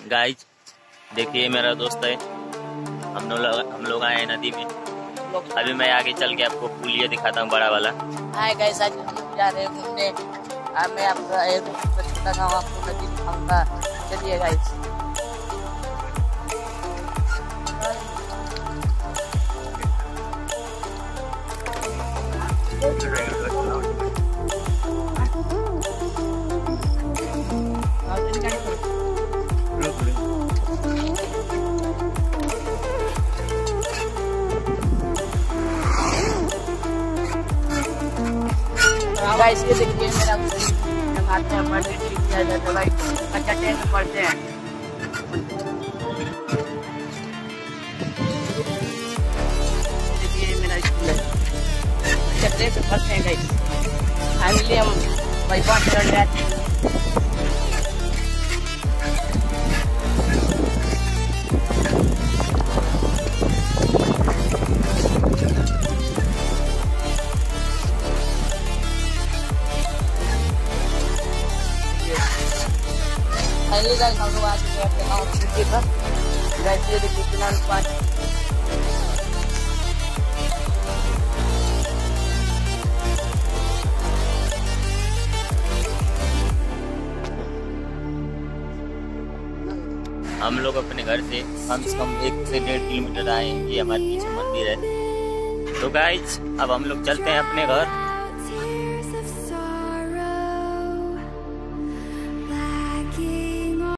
Guys देखिए मेरा दोस्त है। हम लोग हम लोग आए हैं नदी में। अभी मैं आगे चल के आपको पुलिया दिखाता हूँ बड़ा वाला। हाय गाइस आज हम लोग जा रहे हैं घूमने। मैं आपका एक छोटा गाँव आपको नदी दिखाऊँगा। चलिए गाइस गाइस ये देखिए मेरा हम आते हैं पढ़ने के किया जाता है भाई अच्छा में पढ़ते हैं। देखिए मेरा स्कूल है। अच्छा में पढ़ते हैं गाइस फाइनली हम भाई पाँच मिनट जाते हैं। गाइस हम लोग अपने पर गाइस ये देखिए पास हम लोग अपने घर से कम से कम एक से डेढ़ किलोमीटर आए हैं। ये हमारे पीछे मंदिर है। तो गाइज़ अब हम लोग चलते हैं अपने घर।